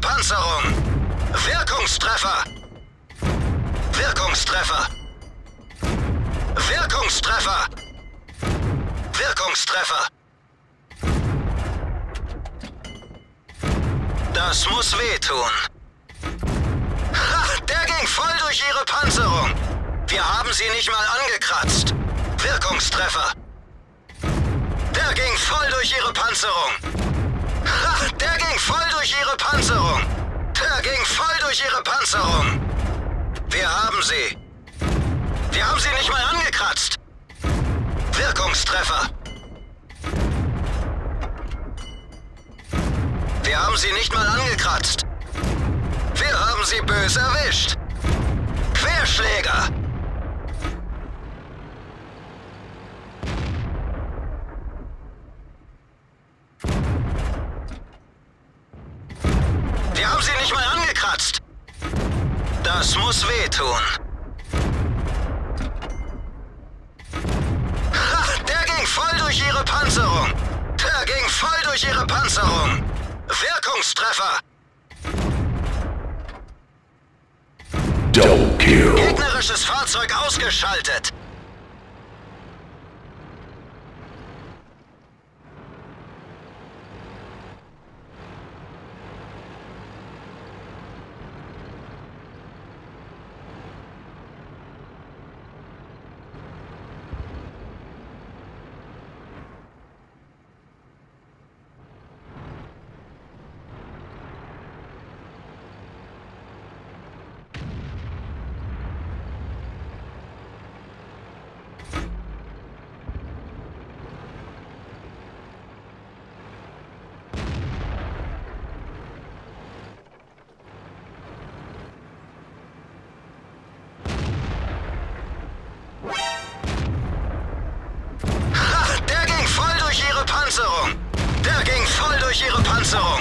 Panzerung! Wirkungstreffer! Wirkungstreffer! Wirkungstreffer! Wirkungstreffer! Das muss wehtun. Ha, der ging voll durch Ihre Panzerung. Wir haben sie nicht mal angekratzt. Wirkungstreffer. Der ging voll durch Ihre Panzerung. Voll durch Ihre Panzerung. Der ging voll durch Ihre Panzerung. Wir haben sie. Wir haben sie nicht mal angekratzt. Wirkungstreffer. Wir haben sie nicht mal angekratzt. Wir haben sie bös erwischt. Querschläger! Das muss wehtun. Ha, der ging voll durch ihre Panzerung. Der ging voll durch ihre Panzerung. Wirkungstreffer. Double kill. Gegnerisches Fahrzeug ausgeschaltet. Ha, der ging voll durch ihre Panzerung. Der ging voll durch ihre Panzerung.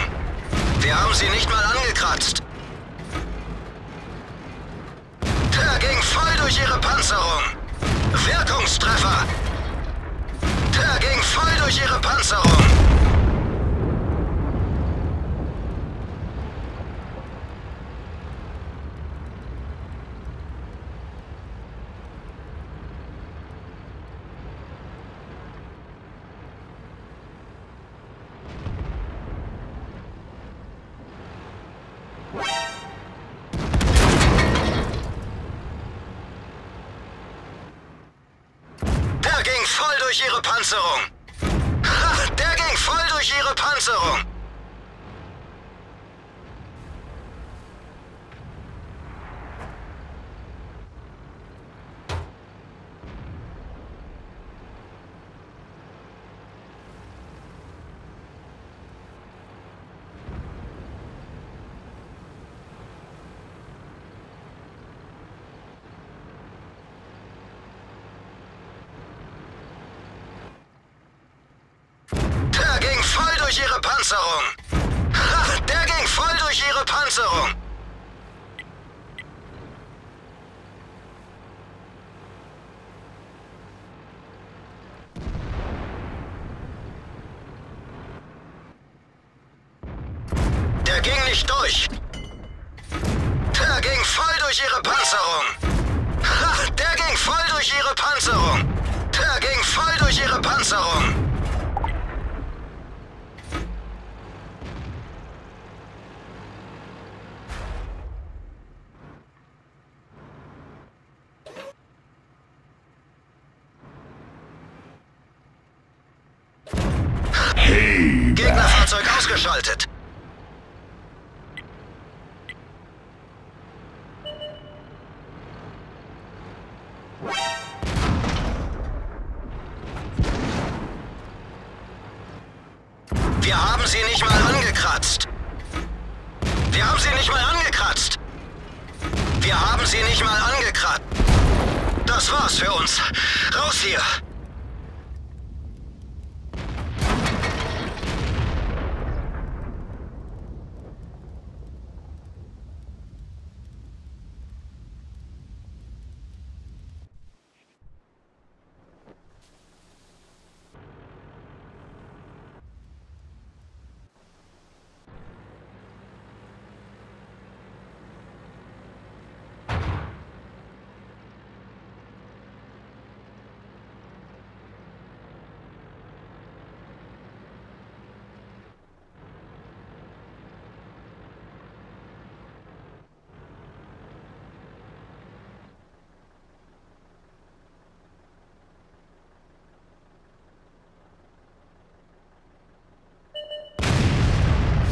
Wir haben sie nicht mal angekratzt. Der ging voll durch ihre Panzerung. Wirkungstreffer. Der ging voll durch ihre Panzerung. Der ging voll durch ihre Panzerung. Ha, der ging voll durch ihre Panzerung. Der ging voll durch ihre Panzerung. Ha, der ging voll durch ihre Panzerung. Der ging nicht durch. Der ging voll durch ihre Panzerung. Ha, der ging voll durch ihre Panzerung. Der ging voll durch ihre Panzerung. Ausgeschaltet. Wir haben sie nicht mal angekratzt. Wir haben sie nicht mal angekratzt. Wir haben sie nicht mal angekratzt. Das war's für uns. Raus hier.